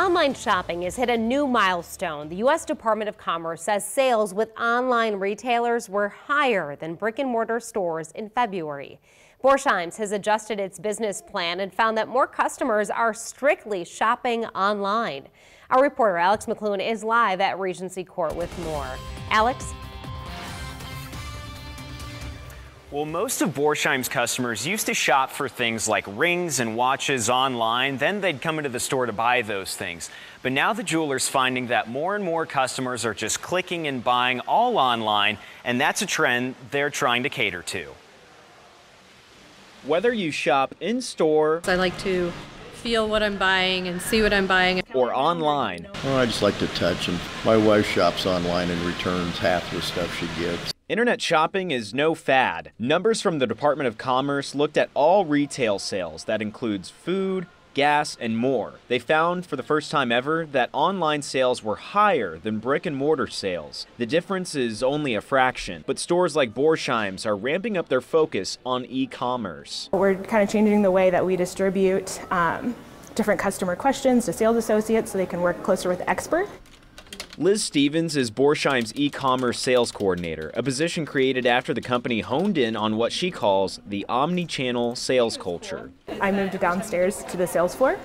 Online shopping has hit a new milestone. The U.S. Department of Commerce says sales with online retailers were higher than brick and mortar stores in February. Borsheims has adjusted its business plan and found that more customers are strictly shopping online. Our reporter Alex McClune is live at Regency Court with more. Alex? Well, most of Borsheims customers used to shop for things like rings and watches online. Then they'd come into the store to buy those things. But now the jeweler's finding that more and more customers are just clicking and buying all online, and that's a trend they're trying to cater to. Whether you shop in store, I like to feel what I'm buying and see what I'm buying. Or online. Well, I just like to touch, and my wife shops online and returns half the stuff she gets. Internet shopping is no fad. Numbers from the Department of Commerce looked at all retail sales. That includes food, gas, and more. They found for the first time ever that online sales were higher than brick and mortar sales. The difference is only a fraction, but stores like Borsheims are ramping up their focus on e-commerce. We're kind of changing the way that we distribute um, different customer questions to sales associates so they can work closer with the expert. Liz Stevens is Borsheims e-commerce sales coordinator, a position created after the company honed in on what she calls the omni-channel sales culture. I moved downstairs to the sales floor.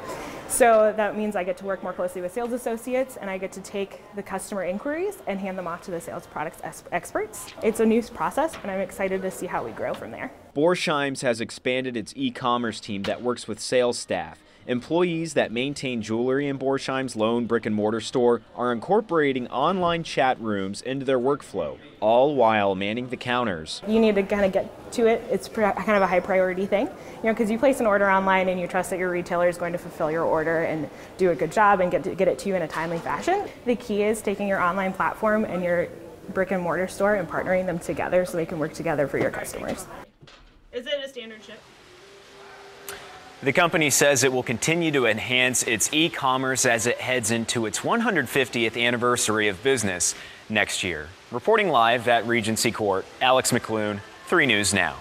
So that means I get to work more closely with sales associates and I get to take the customer inquiries and hand them off to the sales products experts. It's a new process and I'm excited to see how we grow from there. Borsheims has expanded its e-commerce team that works with sales staff Employees that maintain jewelry in Borsheims' lone brick and mortar store are incorporating online chat rooms into their workflow, all while manning the counters. You need to kind of get to it. It's kind of a high priority thing, you know, because you place an order online and you trust that your retailer is going to fulfill your order and do a good job and get to get it to you in a timely fashion. The key is taking your online platform and your brick and mortar store and partnering them together so they can work together for your customers. Is it a standard ship? The company says it will continue to enhance its e-commerce as it heads into its 150th anniversary of business next year. Reporting live at Regency Court, Alex McClune, 3 News Now.